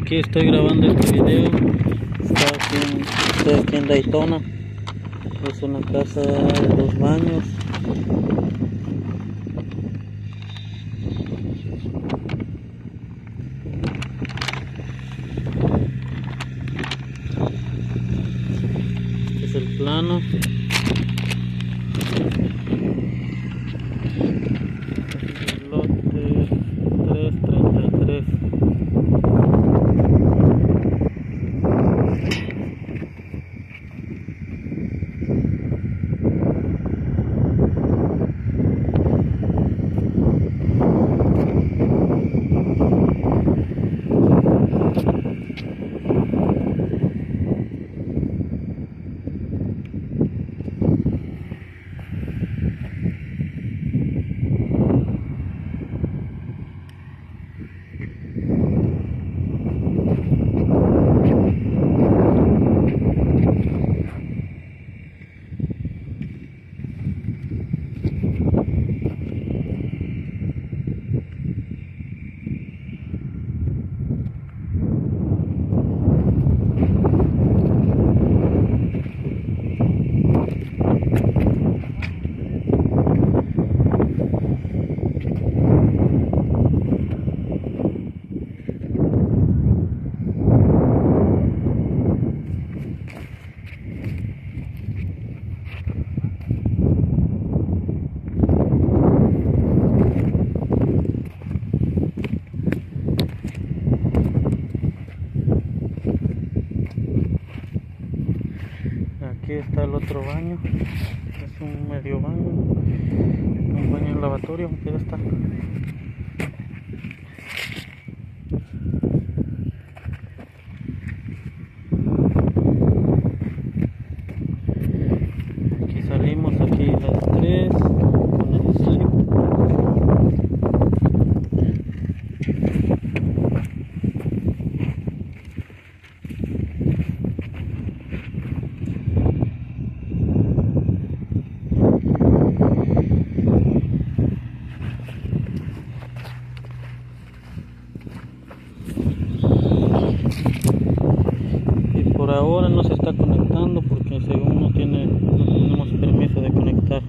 aquí estoy grabando este video. Estoy aquí en Daytona. Es una casa de dos baños. Este es el plano Aquí está el otro baño, es un medio baño, un baño en lavatorio, aunque ya está. por ahora no se está conectando porque según no tiene no tenemos permiso de conectar.